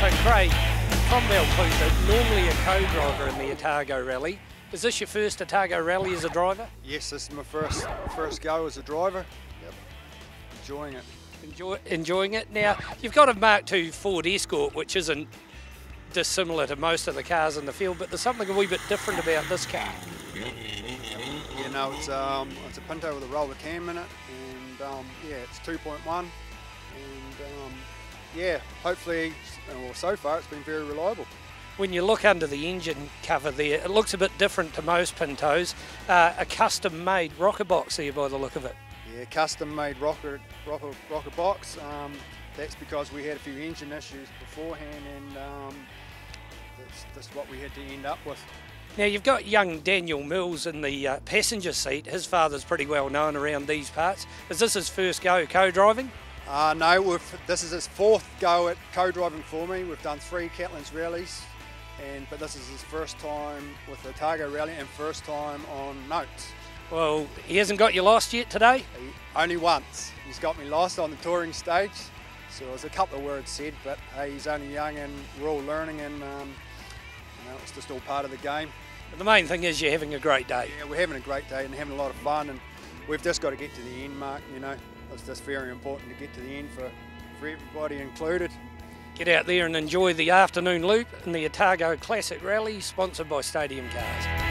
So Craig, from Balclutha, normally a co-driver in the Otago Rally. Is this your first Otago Rally as a driver? Yes, this is my first first go as a driver. Yep. Enjoying it. Enjoy, enjoying it. Now, you've got a Mark II Ford Escort, which isn't dissimilar to most of the cars in the field, but there's something a wee bit different about this car. You know, it's um, it's a Pinto with a roller cam in it, and um, yeah, it's 2.1, and um, yeah, hopefully, well, so far it's been very reliable. When you look under the engine cover there, it looks a bit different to most Pintos. Uh, a custom-made rocker box here by the look of it. Yeah, custom-made rocker, rocker, rocker box. Um, that's because we had a few engine issues beforehand, and um, that's, that's what we had to end up with. Now you've got young Daniel Mills in the uh, passenger seat. His father's pretty well known around these parts. Is this his first go co-driving? Uh, no, this is his fourth go at co-driving for me. We've done three Catlins rallies, and but this is his first time with the Otago Rally and first time on notes. Well, he hasn't got you lost yet today? He, only once. He's got me lost on the touring stage. So there's a couple of words said, but hey, he's only young and we're all learning and um, you know, it's just all part of the game. But the main thing is you're having a great day. Yeah, we're having a great day and having a lot of fun and we've just got to get to the end, Mark, you know. It's just very important to get to the end for, for everybody included. Get out there and enjoy the afternoon loop in the Otago Classic Rally, sponsored by Stadium Cars.